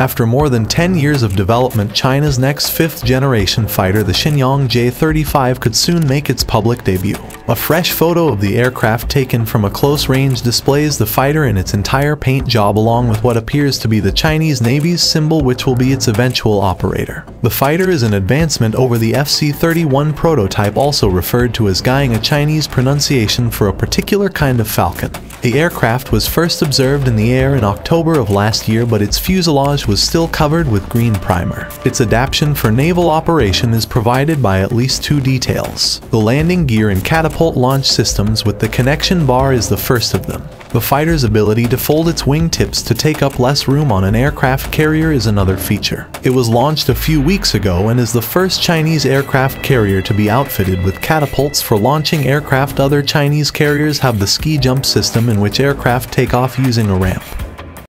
After more than 10 years of development, China's next fifth-generation fighter, the Shenyang J-35, could soon make its public debut. A fresh photo of the aircraft taken from a close range displays the fighter in its entire paint job along with what appears to be the Chinese Navy's symbol which will be its eventual operator. The fighter is an advancement over the FC-31 prototype also referred to as Guiyang a Chinese pronunciation for a particular kind of falcon. The aircraft was first observed in the air in October of last year but its fuselage was still covered with green primer. Its adaptation for naval operation is provided by at least two details. The landing gear and catapult launch systems with the connection bar is the first of them. The fighter's ability to fold its wingtips to take up less room on an aircraft carrier is another feature. It was launched a few weeks ago and is the first Chinese aircraft carrier to be outfitted with catapults for launching aircraft. Other Chinese carriers have the ski jump system in which aircraft take off using a ramp.